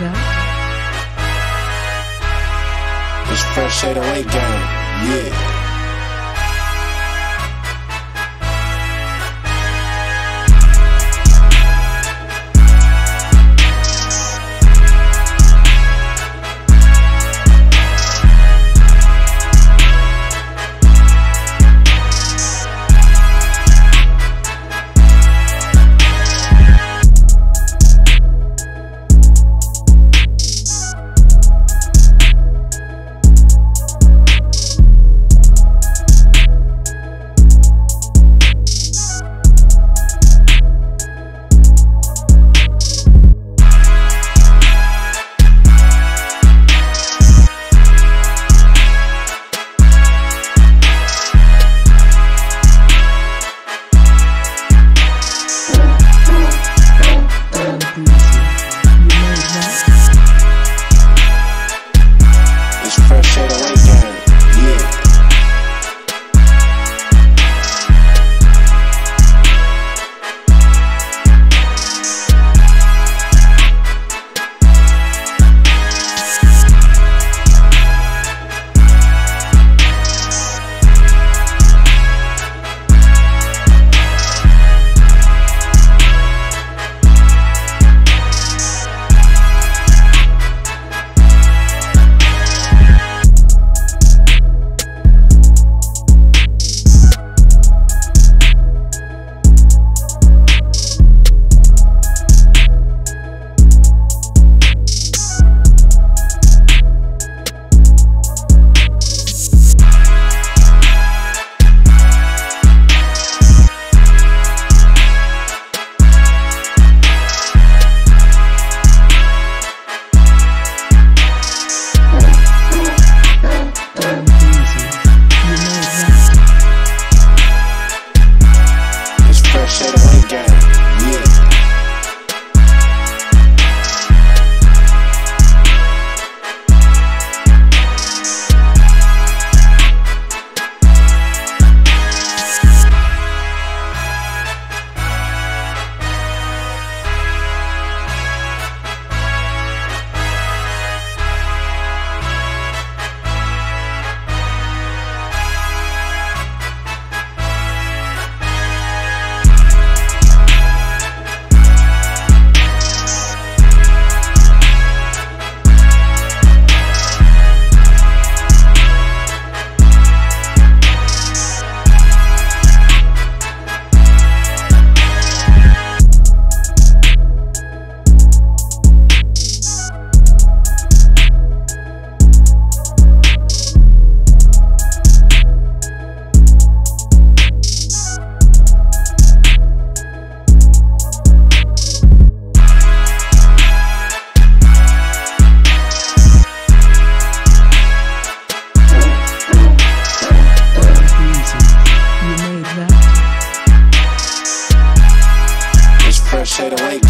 that? It's fresh 808 game. Yeah. that shit ain't game. straight away.